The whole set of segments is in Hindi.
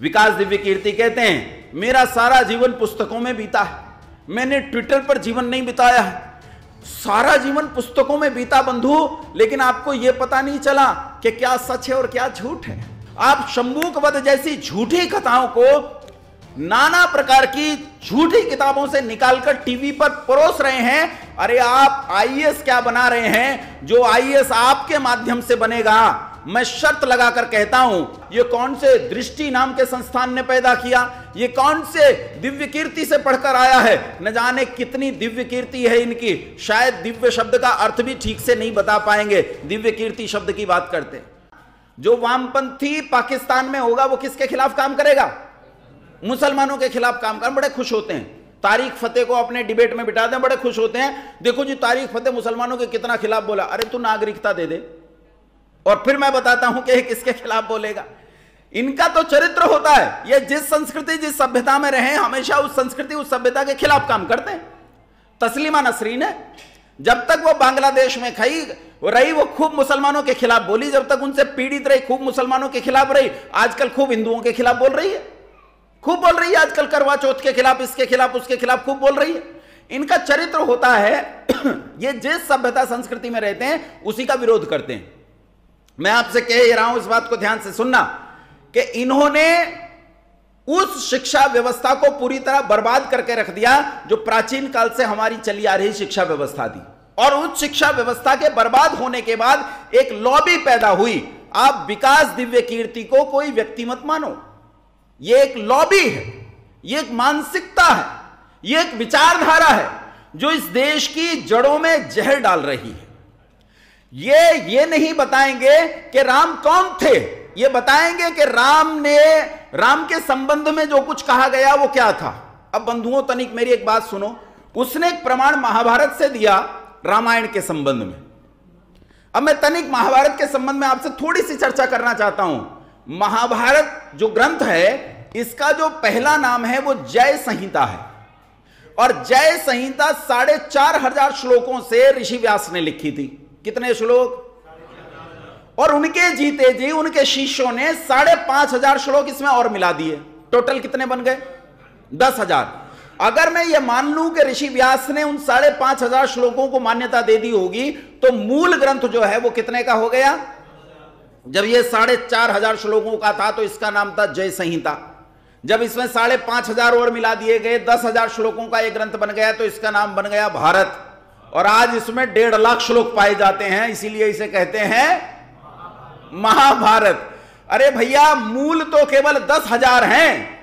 विकास दिव्य कीर्ति कहते हैं, मेरा सारा जीवन पुस्तकों में बीता है। मैंने ट्विटर पर जीवन नहीं बिताया है। सारा जीवन पुस्तकों में बीता बंधु, लेकिन आपको यह पता नहीं चला कि क्या सच है और क्या झूठ है। आप शंभूक वध जैसी झूठी कथाओं को नाना प्रकार की झूठी किताबों से निकालकर टीवी पर परोस रहे हैं। अरे आप आईएएस क्या बना रहे हैं, जो आईएएस आपके माध्यम से बनेगा? मैं शर्त लगाकर कहता हूँ, ये कौन से दृष्टि नाम के संस्थान ने पैदा किया? ये कौन से दिव्य कीर्ति से पढ़कर आया है? न जाने कितनी दिव्य कीर्ति है इनकी। शायद दिव्य शब्द का अर्थ भी ठीक से नहीं बता पाएँगे। दिव्य कीर्ति शब्द की बात करते जो वामपंथी पाकिस्तान में होगा, वो किसके खिलाफ काम करेगा? मुसलमानों के खिलाफ काम कर, बड़े खुश होते हैं। तारीख फतेह को अपने डिबेट में बिठा दें, बड़े खुश होते हैं। देखो जी, तारीख फतेह मुसलमानों के कितना खिलाफ बोला। अरे तू नागरिकता दे दे। और फिर मैं बताता हूँ कि किसके खिलाफ बोलेगा। इनका तो चरित्र होता है, ये जिस संस्कृति, जिस सभ्यता में रहे, हमेशा उस संस्कृति, उस सभ्यता के खिलाफ काम करते हैं। तस्लीमा नसरीन है, जब तक वो बांग्लादेश में खई रही, वो खूब मुसलमानों के खिलाफ बोली, जब तक उनसे पीड़ित रही, खूब मुसलमानों के खिलाफ रही, आजकल खूब हिंदुओं के खिलाफ बोल रही है। खूब बोल रही है आजकल करवा चौथ के खिलाफ, इसके खिलाफ, उसके खिलाफ खूब बोल रही है। इनका चरित्र होता है, ये जिस सभ्यता संस्कृति में रहते हैं, उसी का विरोध करते हैं। मैं आपसे कह ही रहा हूँ इस बात को ध्यान से सुनना कि इन्होंने उस शिक्षा व्यवस्था को पूरी तरह बर्बाद करके रख दिया जो प्राचीन काल से हमारी चली आ रही शिक्षा व्यवस्था थी। और उस शिक्षा व्यवस्था के बर्बाद होने के बाद एक लॉबी पैदा हुई। आप विकास दिव्य कीर्ति को कोई व्यक्ति मत मानो। यह एक लॉबी है यह एक मानसिकता है यह एक विचारधारा है, जो इस देश की जड़ों में जहर डाल रही है। ये ये नहीं बताएँगे कि राम कौन थे। ये बताएँगे कि राम ने, राम के संबंध में जो कुछ कहा गया, वो क्या था। अब बंधुओं, तनिक मेरी एक बात सुनो। उसने एक प्रमाण महाभारत से दिया रामायण के संबंध में। अब मैं तनिक महाभारत के संबंध में आपसे थोड़ी सी चर्चा करना चाहता हूँ। महाभारत जो ग्रंथ है, इसका जो पहला नाम है, वो जय संहिता है। और जय संहिता साढ़े चार हज़ार श्लोकों से ऋषि व्यास ने लिखी थी। कितने श्लोक? और उनके जीते जी, उनके शिष्यों ने साढ़े पाँच हज़ार श्लोक इसमें और मिला दिए। टोटल कितने बन गए? दस हज़ार। अगर मैं यह मान लूँ कि ऋषि व्यास ने उन साढ़े पाँच हज़ार श्लोकों को मान्यता दे दी होगी तो मूल ग्रंथ जो है वो कितने का हो गया? जब ये साढ़े चार हज़ार श्लोकों का था तो इसका नाम था जय संहिता। जब इसमें साढ़े पाँच हज़ार और मिला दिए गए, दस हज़ार श्लोकों का एक ग्रंथ बन गया तो इसका नाम बन गया भारत। और आज इसमें डेढ़ लाख श्लोक पाए जाते हैं, इसीलिए इसे कहते हैं महाभारत। अरे भैया, मूल तो केवल दस हज़ार हैं,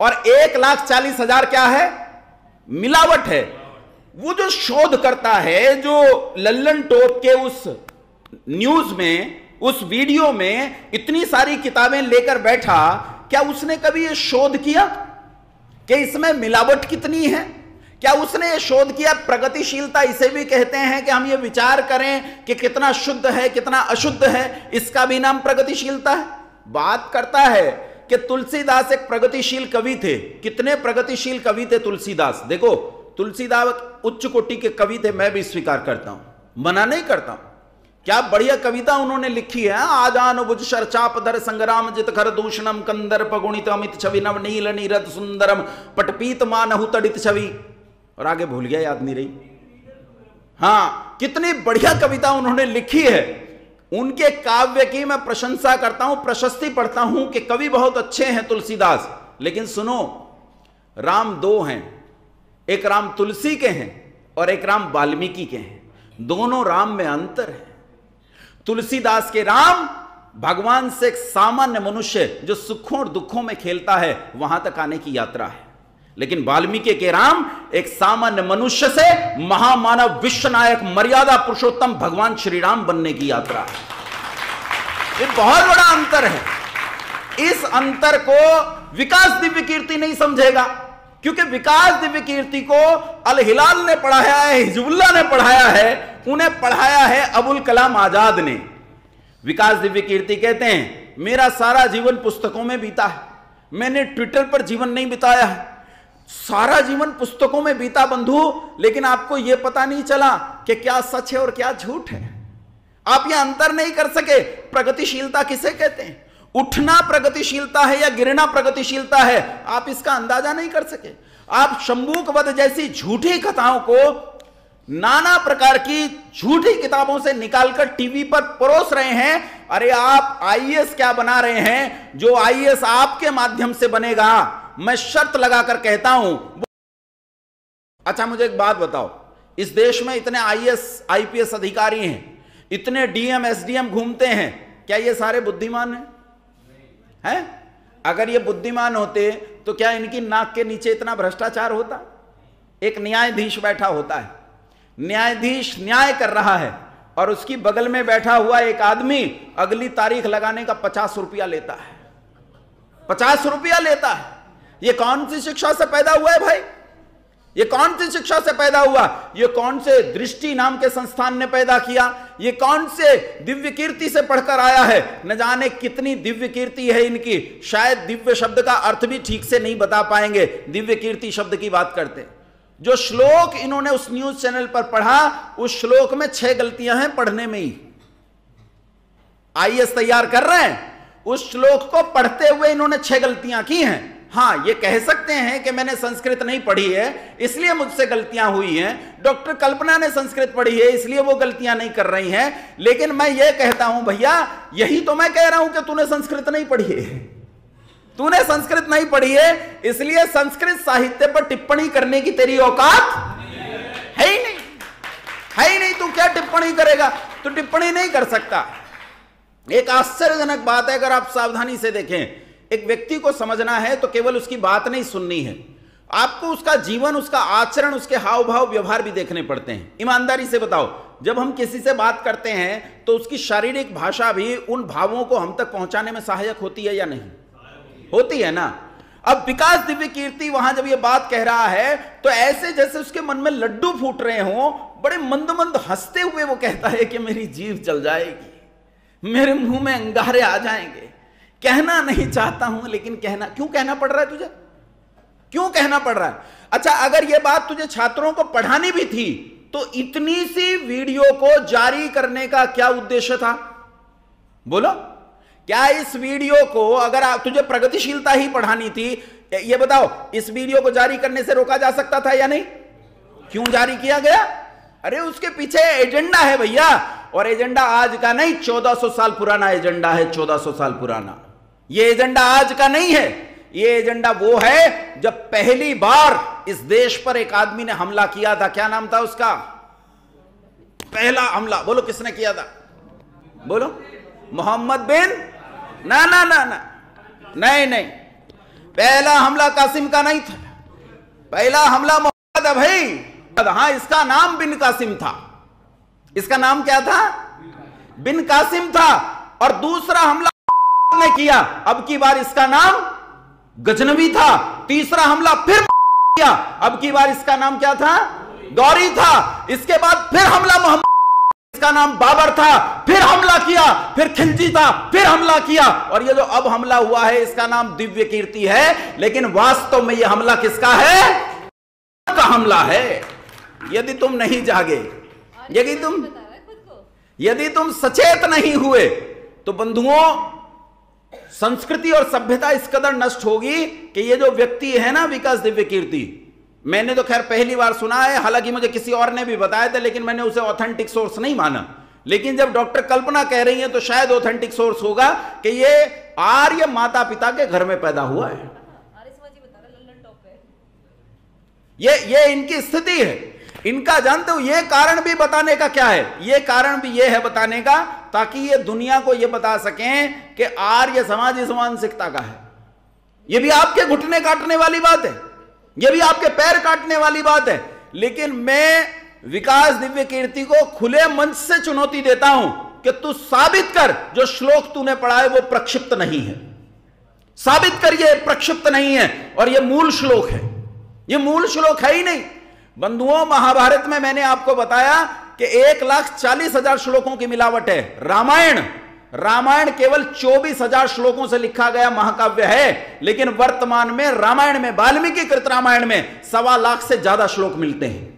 और एक लाख चालीस हज़ार क्या है? मिलावट है। वो जो शोध करता है, जो लल्लन टोप के उस न्यूज़ में, उस वीडियो में इतनी सारी किताबें लेकर बैठा, क्या उसने कभी यह शोध किया? कि इसमें मिलावट कितनी है? क्या उसने ये शोध किया? प्रगतिशीलता, इसे भी कहते हैं कि हम ये विचार करें कि कितना शुद्ध है, कितना अशुद्ध है, इसका भी नाम प्रगतिशीलता है। बात करता है कि तुलसीदास एक प्रगतिशील कवि थे। कितने प्रगतिशील कवि थे तुलसीदास? देखो, तुलसीदास उच्च कोटि के कवि थे, मैं भी स्वीकार करता हूँ। मना नहीं करता हूँ। क्या बढ़िया कविता उन्होंने लिखी है आजान बुझ शरचाप दर संग्राम जित खर दूषणम कंदर पगुणित अमित छवि नव नील नीरद सुंदरम पटपीत मानहु तड़ित छवि। और आगे भूल गया, याद नहीं रही। हाँ, कितनी बढ़िया कविता उन्होंने लिखी है। उनके काव्य की मैं प्रशंसा करता हूँ, प्रशस्ति पढ़ता हूँ कि कवि बहुत अच्छे हैं तुलसीदास। लेकिन सुनो, राम दो हैं। एक राम तुलसी के हैं और एक राम वाल्मीकि के हैं। दोनों राम में अंतर है। तुलसीदास के राम भगवान से एक सामान्य मनुष्य जो सुखों और दुखों में खेलता है, वहाँ तक आने की यात्रा है। लेकिन वाल्मीकि के राम एक सामान्य मनुष्य से महामानव विश्व नायक मर्यादा पुरुषोत्तम भगवान श्री राम बनने की यात्रा है। ये बहुत बड़ा अंतर है। इस अंतर को विकास दिव्य कीर्ति नहीं समझेगा, क्योंकि विकास दिव्य कीर्ति को अल हिलाल ने पढ़ाया है, हिजबुल्ला ने पढ़ाया है, उन्हें पढ़ाया है अबुल कलाम आज़ाद ने। विकास दिव्य कीर्ति कहते हैं, मेरा सारा जीवन पुस्तकों में बीता है, मैंने ट्विटर पर जीवन नहीं बिताया है। सारा जीवन पुस्तकों में बीता बंधु, लेकिन आपको यह पता नहीं चला कि क्या सच है और क्या झूठ है। आप यह अंतर नहीं कर सके, प्रगतिशीलता किसे कहते हैं? उठना प्रगतिशीलता है या गिरना प्रगतिशीलता है, आप इसका अंदाज़ा नहीं कर सके। आप शंभूक वध जैसी झूठी कथाओं को नाना प्रकार की झूठी किताबों से निकालकर टीवी पर परोस रहे हैं। अरे आप आईएएस क्या बना रहे हैं, जो आईएएस आपके माध्यम से बनेगा? मैं शर्त लगाकर कहता हूँ अच्छा मुझे एक बात बताओ। इस देश में इतने आईएएस आईपीएस अधिकारी हैं, इतने डीएम एसडीएम घूमते हैं, क्या ये सारे बुद्धिमान हैं? हैं? अगर ये बुद्धिमान होते तो क्या इनकी नाक के नीचे इतना भ्रष्टाचार होता? एक न्यायाधीश बैठा होता है। न्यायाधीश न्याय कर रहा है, और उसकी बगल में बैठा हुआ एक आदमी अगली तारीख लगाने का पचास रुपया लेता है। पचास रुपया लेता है। ये कौन सी शिक्षा से पैदा हुआ है भाई? ये कौन सी शिक्षा से पैदा हुआ? ये कौन से दृष्टि नाम के संस्थान ने पैदा किया? ये कौन से दिव्य कीर्ति से पढ़कर आया है? न जाने कितनी दिव्य कीर्ति है इनकी। शायद दिव्य शब्द का अर्थ भी ठीक से नहीं बता पाएँगे। दिव्य कीर्ति शब्द की बात करते। जो श्लोक इन्होंने उस न्यूज़ चैनल पर पढ़ा, उस श्लोक में छह गलतियाँ हैं पढ़ने में ही। आईएस तैयार कर रहे हैं? उस श्लोक को पढ़ते हुए इन्होंने छह गलतियाँ की हैं। हाँ, ये कह सकते हैं कि मैंने संस्कृत नहीं पढ़ी है, इसलिए मुझसे गलतियाँ हुई हैं। डॉक्टर कल्पना ने संस्कृत पढ़ी है, इसलिए वो गलतियाँ नहीं कर रही हैं। लेकिन मैं ये कहता हूँ, भैया, यही तो मैं कह रहा हूँ कि तूने संस्कृत नहीं पढ़ी है। तूने संस्कृत नहीं पढ़ी है, इसलिए संस्कृत साहित्य पर टिप्पणी करने की तेरी औकात है ही नहीं। है ही नहीं, तू क्या टिप्पणी करेगा? तू टिप्पणी नहीं कर सकता। एक आश्चर्यजनक बात है, अगर आप सावधानी से देखें। एक व्यक्ति को समझना है तो केवल उसकी बात नहीं सुननी है। आपको उसका जीवन, उसका आचरण, उसके हाव भाव व्यवहार भी देखने पड़ते हैं। ईमानदारी से बताओ, जब हम किसी से बात करते हैं तो उसकी शारीरिक भाषा भी उन भावों को हम तक पहुँचाने में सहायक होती है या नहीं? होती है ना? अब विकास दिव्य कीर्ति वहाँ जब ये बात कह रहा है तो ऐसे जैसे उसके मन में लड्डू फूट रहे हो, बड़े मंद मंद हँसते हुए वो कहता है कि मेरी जीव चल जाएगी, मेरे मुँह में अंगारे आ जाएँगे। कहना नहीं चाहता हूँ, लेकिन कहना, क्यों कहना पड़ रहा है तुझे? क्यों कहना पड़ रहा है? अच्छा अगर यह बात तुझे छात्रों को पढ़ानी भी थी तो इतनी सी वीडियो को जारी करने का क्या उद्देश्य था? बोलो। क्या इस वीडियो को अगर आप तुझे प्रगतिशीलता ही पढ़ानी थी ये बताओ, इस वीडियो को जारी करने से रोका जा सकता था या नहीं? क्यों जारी किया गया? अरे, उसके पीछे एजेंडा है भैया, और एजेंडा आज का नहीं 1400 साल पुराना एजेंडा है 1400 साल पुराना। ये एजेंडा आज का नहीं है। ये एजेंडा वो है, जब पहली बार इस देश पर एक आदमी ने हमला किया था। क्या नाम था उसका? पहला हमला। बोलो, किसने किया था? बोलो। मोहम्मद बिन? ना ना ना ना। नहीं नहीं। पहला हमला कासिम का नहीं था। पहला हमला मोहम्मद भाई। हाँ, इसका नाम बिन कासिम था। इसका नाम क्या था? बिन कासिम था। और दूसरा हमला ने किया। अब की बार इसका नाम गजनवी था। तीसरा हमला फिर किया। अब की बार इसका नाम क्या था? गौरी था। इसके बाद फिर हमला मोहम्मद इसका नाम बाबर था। फिर हमला किया। फिर खिलजी था। फिर हमला किया। और ये जो अब हमला हुआ है इसका नाम दिव्य कीर्ति है। लेकिन वास्तव में यह हमला किसका है? का हमला है। यदि तुम नहीं जागे यदि तुम यदि तुम सचेत नहीं हुए तो बंधुओं संस्कृति और सभ्यता इस कदर नष्ट होगी कि ये जो व्यक्ति है ना विकास दिव्य कीर्ति मैंने तो खैर पहली बार सुना है हालाँकि मुझे किसी और ने भी बताया था लेकिन मैंने उसे ऑथेंटिक सोर्स नहीं माना। लेकिन जब डॉक्टर कल्पना कह रही है तो शायद ऑथेंटिक सोर्स होगा कि ये आर्य माता पिता के घर में पैदा हुआ है। ये ये इनकी स्थिति है। इनका जानते हो ये कारण भी बताने का क्या है? ये कारण भी ये है बताने का, ताकि ये दुनिया को ये बता सकें कि आर्य समाज इस मानसिकता का है। ये भी आपके घुटने काटने वाली बात है। ये भी आपके पैर काटने वाली बात है। लेकिन मैं विकास दिव्य कीर्ति को खुले मंच से चुनौती देता हूँ कि तू साबित कर, जो श्लोक तूने पढ़ा है वो प्रक्षिप्त नहीं है। साबित कर, ये प्रक्षिप्त नहीं है और ये मूल श्लोक है। ये मूल श्लोक है ही नहीं। बंधुओं, महाभारत में मैंने आपको बताया कि एक लाख चालीस हज़ार श्लोकों की मिलावट है। रामायण रामायण केवल चौबीस हज़ार श्लोकों से लिखा गया महाकाव्य है, लेकिन वर्तमान में, रामायण में वाल्मीकि कृत रामायण में सवा लाख से ज़्यादा श्लोक मिलते हैं।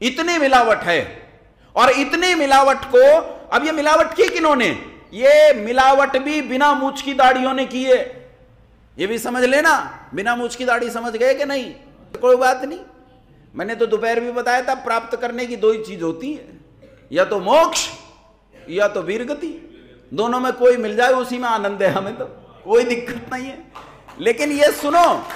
इतनी मिलावट है। और इतनी मिलावट को, अब ये मिलावट की किन्होंने? ये मिलावट भी बिना मूछ की दाढ़ियों ने की है। ये भी समझ लेना, बिना मूछ की दाढ़ी समझ गए कि नहीं? कोई बात नहीं। मैंने तो दोपहर भी बताया था, प्राप्त करने की दो ही चीज़ होती है। या तो मोक्ष, या तो वीरगति। दोनों में कोई मिल जाए, उसी में आनंद है हमें तो। कोई दिक्कत नहीं है। लेकिन ये सुनो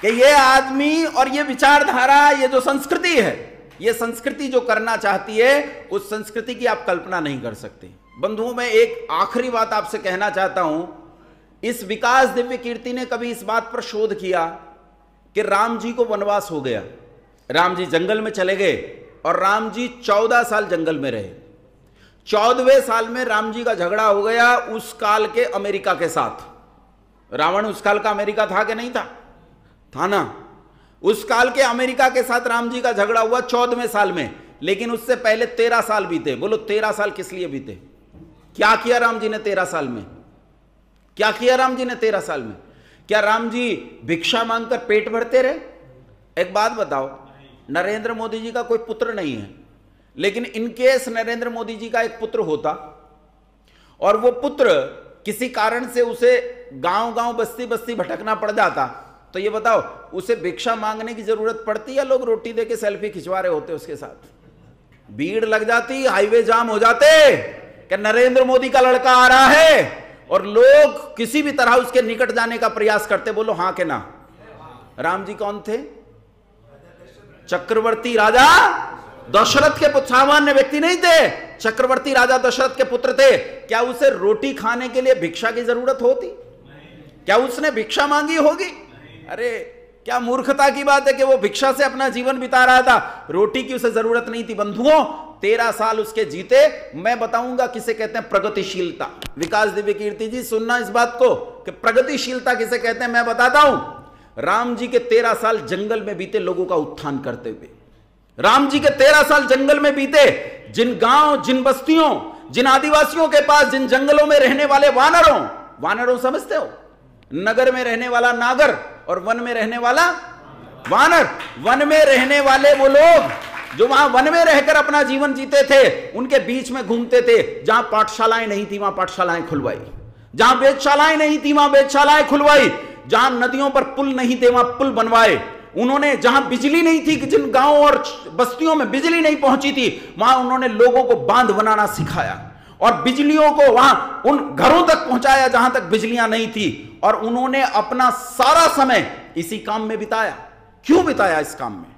कि ये आदमी और ये विचारधारा, ये जो संस्कृति है, ये संस्कृति जो करना चाहती है, उस संस्कृति की आप कल्पना नहीं कर सकते। बंधुओं, में एक आखिरी बात आपसे कहना चाहता हूँ। इस विकास दिव्य कीर्ति ने कभी इस बात पर शोध किया कि राम जी को वनवास हो गया। राम जी जंगल में चले गए और राम जी चौदह साल जंगल में रहे। चौदहवें साल में राम जी का झगड़ा हो गया उस काल के अमेरिका के साथ। रावण उस काल का अमेरिका था कि नहीं था? था ना। उस काल के अमेरिका के साथ राम जी का झगड़ा हुआ चौदहवें साल में, लेकिन उससे पहले तेरह साल बीते। बोलो, तेरह साल किस लिए बीते? क्या किया राम जी ने तेरह साल में? क्या किया राम जी ने तेरह साल में? क्या राम जी भिक्षा मांगकर पेट भरते रहे? एक बात बताओ, नरेंद्र मोदी जी का कोई पुत्र नहीं है, लेकिन इनकेस नरेंद्र मोदी जी का एक पुत्र होता, और वो पुत्र किसी कारण से उसे गाँव गाँव बस्ती बस्ती भटकना पड़ जाता तो ये बताओ, उसे भिक्षा मांगने की ज़रूरत पड़ती या लोग रोटी दे के सेल्फी खिंचवा रहे होते उसके साथ? भीड़ लग जाती, हाईवे जाम हो जाते कि नरेंद्र मोदी का लड़का आ रहा है? और लोग किसी भी तरह उसके निकट जाने का प्रयास करते, बोलो, हाँ के ना। राम जी कौन थे? चक्रवर्ती राजा दशरथ के पुत्र, सामान्य व्यक्ति नहीं थे। चक्रवर्ती राजा दशरथ के पुत्र थे। क्या उसे रोटी खाने के लिए भिक्षा की ज़रूरत होती? क्या उसने भिक्षा मांगी होगी? अरे, क्या मूर्खता की बात है कि वो भिक्षा से अपना जीवन बिता रहा था? रोटी की उसे ज़रूरत नहीं थी। बंधुओं तेरह साल उसके जीते, मैं बताऊँगा किसे कहते हैं प्रगतिशीलता। विकास दिव्य कीर्ति जी, सुनना इस बात को कि प्रगतिशीलता किसे कहते हैं, मैं बताता हूँ। राम जी के तेरह साल जंगल में बीते लोगों का उत्थान करते हुए। राम जी के तेरह साल जंगल में बीते, जिन गाँव, जिन बस्तियों, जिन आदिवासियों के पास, जिन जंगलों में रहने वाले वानरों वानरों समझते हो? नगर में रहने वाला नागर और वन में रहने वाला वानर। वन में रहने वाले वो लोग जो वहाँ वन में रहकर अपना जीवन जीते थे, उनके बीच में घूमते थे, जहाँ पाठशालाएँ नहीं थी, वहाँ पाठशालाएँ खुलवाई। जहाँ वेदशालाएँ नहीं थी, वहाँ वेदशालाएँ खुलवाई। जहाँ नदियों पर पुल नहीं थे, वहाँ पुल बनवाए। उन्होंने, जहाँ बिजली नहीं थी, जिन गाँवों और बस्तियों में बिजली नहीं पहुँची थी, वहाँ उन्होंने लोगों को बाँध बनाना सिखाया। और बिजलियों को वहाँ उन घरों तक पहुँचाया, जहाँ तक बिजलियाँ नहीं थी। और उन्होंने अपना सारा समय इसी काम में बिताया। क्यों बिताया इस काम में?